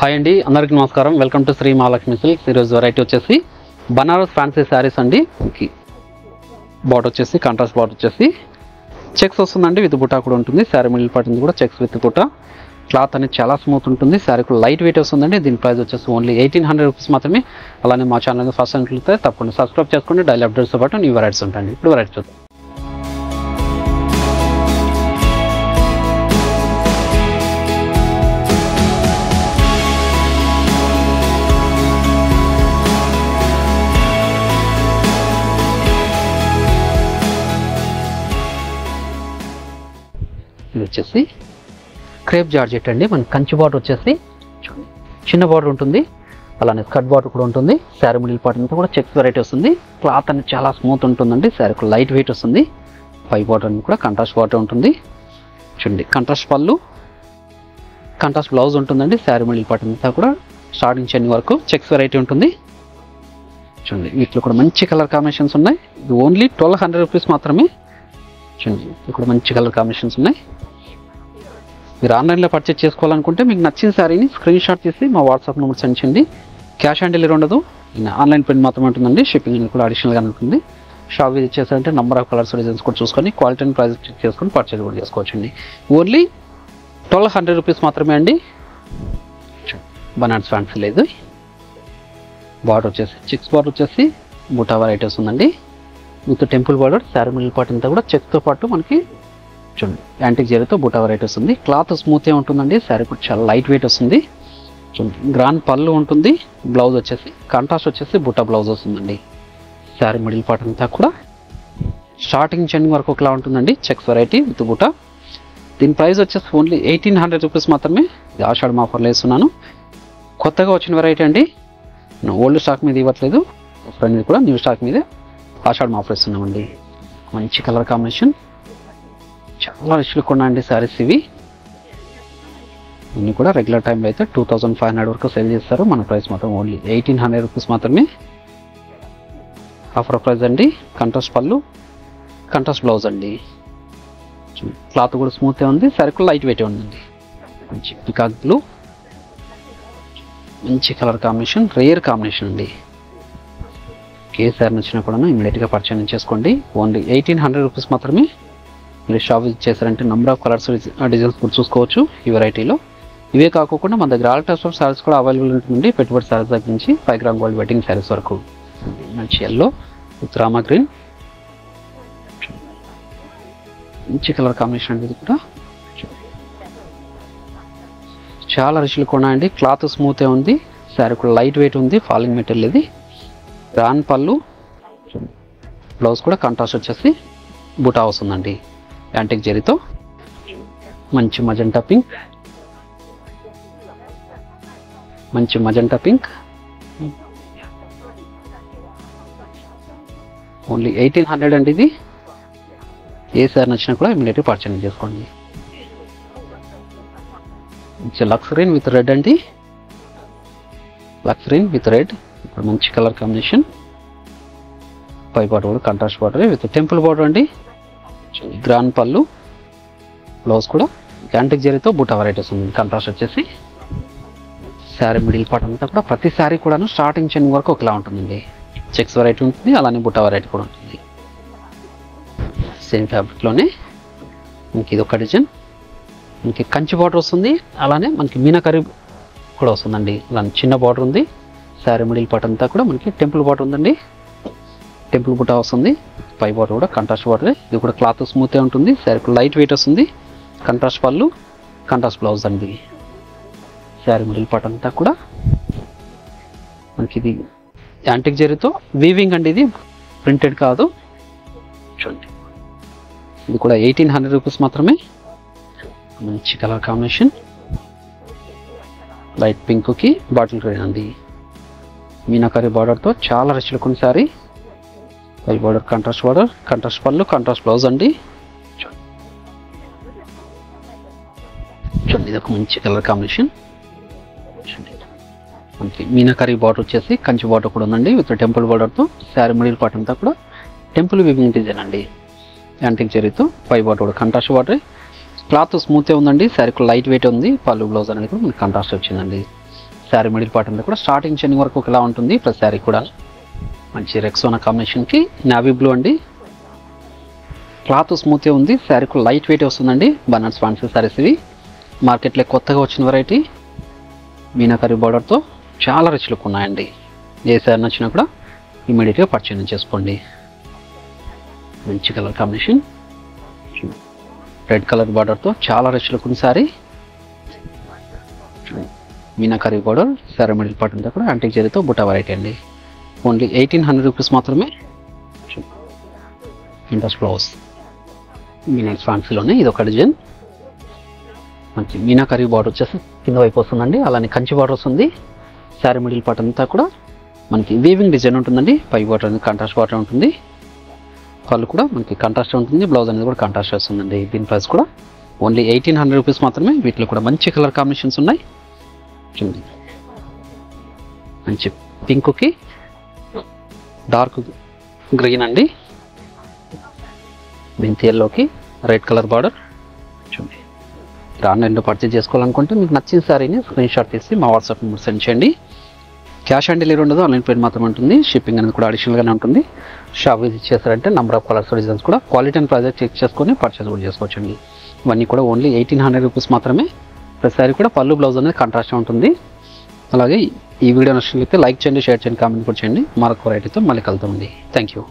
Hi అండి అందరికీ నమస్కారం. Welcome to Shri Mahalakshmi silks. ఈరోజు వెరైటీ వచ్చేసి బనారస్ ఫ్యాన్సీ శారీస్ అండి. బాట్ వచ్చేసి కాంట్రాస్ట్ బాట్ వచ్చేసి. చెక్స్ వస్తుందండి విత్ బుటా కూడా ఉంటుంది. శారీ మిడిల్ పట్టింది కూడా చెక్స్ విత్ బుటా. క్లాత్ అనేది చాలా స్మూత్ ఉంటుంది. శారీ కూడా లైట్ వెయిట్ వస్తుందండి. దీని ప్రైస్ వచ్చేసి ఓన్లీ ఎయిటీన్ హండ్రెడ్ రూపీస్ మాత్రమే. అలానే మా ఛానల్ ఫస్ట్ అంటే తప్పకుండా సబ్స్క్రైబ్ చేసుకోండి. డైలీ అప్డేట్స్తో పాటు న్యూ వెరైటీస్ ఉంటాయండి. ఇప్పుడు వెరైటీ చూద్దాం. ఇది వచ్చేసి క్రేప్ జార్జెట్ అండి. మన కంచి బార్డర్ వచ్చేసి చిన్న బార్డర్ ఉంటుంది. అలానే స్కర్ట్ బార్డర్ కూడా ఉంటుంది. శారీ మిడిల్ పార్ట్ అంతా కూడా చెక్స్ వెరైటీ వస్తుంది. క్లాత్ అనేది చాలా స్మూత్ ఉంటుందండి. శారీ కూడా లైట్ వెయిట్ వస్తుంది. పై బార్డర్ అనేది కూడా కంట్రాస్ట్ బార్డర్ ఉంటుంది. చూడండి. కంట్రాస్ట్ పళ్ళు కంట్రాస్ట్ బ్లౌజ్ ఉంటుందండి. శారీ మిడిల్ పార్ట్ అంతా కూడా స్టార్టింగ్ చేయని వరకు చెక్స్ వెరైటీ ఉంటుంది. చూడండి. వీటిలో కూడా మంచి కలర్ కాంబినేషన్స్ ఉన్నాయి. ఇది ఓన్లీ ట్వెల్వ్ హండ్రెడ్ రూపీస్ మాత్రమే. చూడండి. ఇక్కడ మంచి కలర్ కాంబినేషన్స్ ఉన్నాయి. మీరు ఆన్లైన్లో పర్చేస్ చేసుకోవాలనుకుంటే మీకు నచ్చిన శారీని స్క్రీన్ షాట్ తీసి మా వాట్సాప్ నెంబర్ సెండ్ చేయండి. క్యాష్ ఆన్ డెలివరీ ఉండదు. ఆన్లైన్ ప్రింట్ మాత్రమే ఉంటుందండి. షిప్పింగ్ అనేది కూడా అడిషనల్గా ఉంటుంది. షాప్ విజిట్ చేశారంటే నంబర్ ఆఫ్ కలర్స్ డిజైన్స్ కూడా చూసుకొని క్వాలిటీ అండ్ ప్రైస్ చెక్ చేసుకొని పర్చేస్ కూడా చేసుకోవచ్చండి. ఓన్లీ ట్వెల్వ్ హండ్రెడ్ రూపీస్ మాత్రమే అండి. బనాట్స్ ఫ్యాన్సీ లేదు. బార్డర్ వచ్చేసి చిక్స్ బార్డర్ వచ్చేసి బుటా వెరైటీస్ ఉందండి. విత్ టెంపుల్ బార్డర్ శారీ మిల్ పాటు అంతా కూడా చెక్తో పాటు మనకి చూడండి యాంటిక్ జరీతో బుటా వెరైటీ వస్తుంది. క్లాత్ స్మూత్గా ఉంటుందండి. శారీ కూడా చాలా లైట్ వెయిట్ వస్తుంది. చూడండి గ్రాండ్ పళ్ళు ఉంటుంది. బ్లౌజ్ వచ్చేసి కంట్రాస్ట్ వచ్చేసి బుటా బ్లౌజ్ వస్తుందండి. శారీ మిడిల్ పార్ట్ అంతా కూడా స్టార్టింగ్ చెండింగ్ వరకు ఒకలా ఉంటుందండి. చెక్స్ వెరైటీ విత్ బుటా. దీని ప్రైస్ వచ్చేసి ఓన్లీ ఎయిటీన్ హండ్రెడ్ రూపీస్ మాత్రమే. ఇది ఆషాఢ ఆఫర్లో వేస్తున్నాను. కొత్తగా వచ్చిన వెరైటీ అండి. ఓల్డ్ స్టాక్ మీద ఇవ్వట్లేదు. ఫ్రెండ్ కూడా న్యూ స్టాక్ మీదే ఆషాఢం ఆఫర్ ఇస్తున్నామండి. మంచి కలర్ కాంబినేషన్ చాలా రిస్క్లు కొన్నా అండి శారీస్ ఇవి. ఇన్ని కూడా రెగ్యులర్ టైంలో అయితే టూ థౌసండ్ ఫైవ్ హండ్రెడ్ వరకు సేల్ చేస్తారు. మన ప్రైస్ మాత్రం ఓన్లీ ఎయిటీన్ హండ్రెడ్ రూపీస్ మాత్రమే. ఆఫర్ ప్రైస్ అండి. కంట్రాస్ట్ పళ్ళు కంట్రాస్ట్ బ్లౌజ్ అండి. క్లాత్ కూడా స్మూత్గా ఉంది. సరుకులు లైట్ వెయిట్ ఉందండి. మంచి పికాక్ బ్లూ మంచి కలర్ కాంబినేషన్ రేర్ కాంబినేషన్ అండి. కేసీఆర్ నచ్చినా కూడా ఇమీడియట్గా పర్చేజ్ చేసుకోండి. ఓన్లీ ఎయిటీన్ హండ్రెడ్ రూపీస్ మాత్రమే. మీరు షాప్ విజిట్ చేశారంటే నెంబర్ ఆఫ్ కలర్స్ డిజైన్స్ కూడా చూసుకోవచ్చు ఈ వెరైటీలో ఇవే కాకుండా మన దగ్గర ఆల్ టైప్స్ ఆఫ్ సారీస్ కూడా అవైలబుల్ ఉంటుందండి. పెట్టుబడి సారీస్ దగ్గర నుంచి five gram gold wedding saris వరకు. మంచి ఎల్లో విత్ రామా గ్రీన్ మంచి కలర్ కాంబినేషన్ అండి ఇది కూడా. చాలా రుచులు కొన్నాయండి. క్లాత్ స్మూతే ఉంది. శారీ కూడా లైట్ వెయిట్ ఉంది. ఫాలింగ్ మెటీరియల్ ఇది. రాన్ పళ్ళు. బ్లౌజ్ కూడా కాంట్రాస్ట్ వచ్చేసి బుటా వస్తుందండి. యాంటిక్ జరీతో. మంచి మజంటా పింక్. మంచి magenta pink. Only eighteen hundred అండి ఇది. ఏ సార్ నచ్చినా కూడా ఇమీడియట్గా పర్చేజ్ చేసుకోండి. లక్సరీన్ విత్ రెడ్ అండి. లక్సరీన్ విత్ రెడ్. ఇప్పుడు మంచి కలర్ కాంబినేషన్. పై బార్డర్ కూడా contrast border with temple border అండి. గ్రాండ్ పళ్ళు బ్లౌజ్ కూడా యాంటిక్ జరీతో బుటా వెరైటీస్ ఉంది. కంట్రాస్ట్ వచ్చేసి శారీ మిడిల్ పార్ట్ అంతా కూడా ప్రతి శారీ కూడాను స్టార్టింగ్ చెన్ వరకు ఒకలా ఉంటుందండి. చెక్స్ వెరైటీ ఉంటుంది అలానే బుట్ట వెరైటీ కూడా ఉంటుంది. సేమ్ ఫ్యాబ్రిక్లోనే ఇంక ఇది ఒక డిజైన్ మనకి కంచి బార్డర్ వస్తుంది అలానే మనకి మీనాకరీ కూడా వస్తుందండి. అలానే చిన్న బార్డర్ ఉంది. శారీ మిడిల్ పార్ట్ అంతా కూడా మనకి టెంపుల్ బార్డర్ ఉందండి. టెంపుల్ బుటా వస్తుంది. పై బాటర్ కూడా కంట్రాస్ట్ బాటర్ ఇది కూడా క్లాత్ స్మూత్గా ఉంటుంది. శారీ లైట్ వెయిట్ వస్తుంది. కంట్రాస్ట్ పళ్ళు కంట్రాస్ట్ బ్లౌజ్ అండి శారీ మిడిల్ పార్ట్ అంతా కూడా మనకి ఇది యాంటిక్ జరీతో వీవింగ్ అండి ఇది. ప్రింటెడ్ కాదు. చూడండి. ఇది కూడా ఎయిటీన్ హండ్రెడ్ రూపీస్ మాత్రమే. మంచి కలర్ కాంబినేషన్ లైట్ పింక్కి బాటిల్ గ్రీన్ అండి. మీనాకరీ బార్డర్తో చాలా రుచులు కొన్ని సారీ పై బార్డర్ కంట్రాస్ట్ బార్డర్ కంట్రాస్ట్ పళ్ళు కంట్రాస్ట్ బ్లౌజ్ అండి. చూడండి. ఇది ఒక మంచి కలర్ కాంబినేషన్ చూడండి. మనకి మీనాకరీ బార్డర్ వచ్చేసి కంచి బార్డర్ కూడా ఉందండి విత్ టెంపుల్ బార్డర్తో శారీ మిడిల్ పార్ట్ అంతా కూడా టెంపుల్ వివింగ్ డిజైన్ అండి. యాంటిక్ చెరీతో పై బార్డర్ కూడా కంట్రాస్ట్ బార్డర్ క్లాత్ స్మూత్గా ఉందండి శారీ లైట్ వెయిట్ ఉంది పళ్ళు బ్లౌజ్ అనేది కూడా మనకి కంట్రాస్ట్ వచ్చిందండి. శారీ మిడిల్ పార్ట్ అంతా కూడా స్టార్టింగ్ చెన్నింగ్ వరకు ఒకలా ఉంటుంది ప్లస్ శారీ కూడా. మంచి రెక్సోనా కాంబినేషన్కి నావీ బ్లూ అండి. క్లాత్ స్మూత్గా ఉంది శారీకు కూడా లైట్ వెయిట్ వస్తుందండి. బనాన్స్ ఫ్యాన్సీ శారీస్ ఇవి. మార్కెట్లో కొత్తగా వచ్చిన వెరైటీ మీనాకరీ బార్డర్తో చాలా రిచ్ లుక్ ఉన్నాయండి. ఏ శారీ నచ్చినా కూడా ఇమీడియట్గా పర్చేజ్ చేసుకోండి. మంచి కలర్ కాంబినేషన్ రెడ్ కలర్ బార్డర్తో చాలా రిచ్ లుక్ ఉంది శారీ మీనాకరీ బార్డర్ శారీ మిడిల్ పార్ట్ అంతా కూడా అంటిక్ జరీతో బుటా వెరైటీ అండి. ఓన్లీ ఎయిటీన్ హండ్రెడ్ రూపీస్ మాత్రమే ఇంట్రెస్ట్ బ్లౌజ్ మీనాక్స్ ఫ్యాన్సీలోనే ఇది ఒక డిజైన్. మంచి మీనాకరీ బార్డర్ వచ్చేసి కింద వైపు వస్తుందండి అలానే కంచి బార్డర్ వస్తుంది. శారీ మిడిల్ పార్ట్ అంతా కూడా మనకి వీవింగ్ డిజైన్ ఉంటుందండి పై బార్డర్ అనేది కాంట్రాస్ట్ బార్డర్ ఉంటుంది. పళ్ళు కూడా మనకి కాంట్రాస్ట్ ఉంటుంది బ్లౌజ్ అనేది కూడా కాంట్రాస్ట్ వస్తుందండి దీని ప్రైస్ కూడా ఓన్లీ ఎయిటీన్ హండ్రెడ్ రూపీస్ మాత్రమే. వీటిలో కూడా మంచి కలర్ కాంబినేషన్స్ ఉన్నాయి. చూడండి. మంచి పింక్కి డార్క్ గ్రీన్ అండి. మెంతి ఎల్లోకి రెడ్ కలర్ బార్డర్. చూడండి. మీరు ఆన్లైన్లో పర్చేజ్ చేసుకోవాలనుకుంటే మీకు నచ్చిన శారీని స్క్రీన్ షాట్ తీసి మా వాట్సాప్ నెంబర్ సెండ్ చేయండి. క్యాష్ ఆన్ డెలివరీ ఉండదు ఆన్లైన్ పేమెంట్ మాత్రమే ఉంటుంది. షిప్పింగ్ అనేది కూడా అడిషనల్గానే ఉంటుంది. షాప్ విజిట్ చేశారంటే నెంబర్ ఆఫ్ కలర్స్ డిజైన్స్ కూడా క్వాలిటీ అండ్ ప్రైజెస్ చెక్ చేసుకొని పర్చేస్ కూడా చేసుకోవచ్చండి. ఇవన్నీ కూడా ఓన్లీ ఎయిటీన్ హండ్రెడ్ రూపీస్ మాత్రమే. ప్రతి శారీ కూడా పళ్ళు బ్లౌజ్ అనేది కాంట్రాస్ట్ ఉంటుంది. అలాగే ఈ వీడియో నచ్చినట్లయితే లైక్ చేయండి షేర్ చేయండి కామెంట్ కూడా చేయండి. మరొక వెరైటీతో మళ్ళీ కలుద్దామండి. Thank you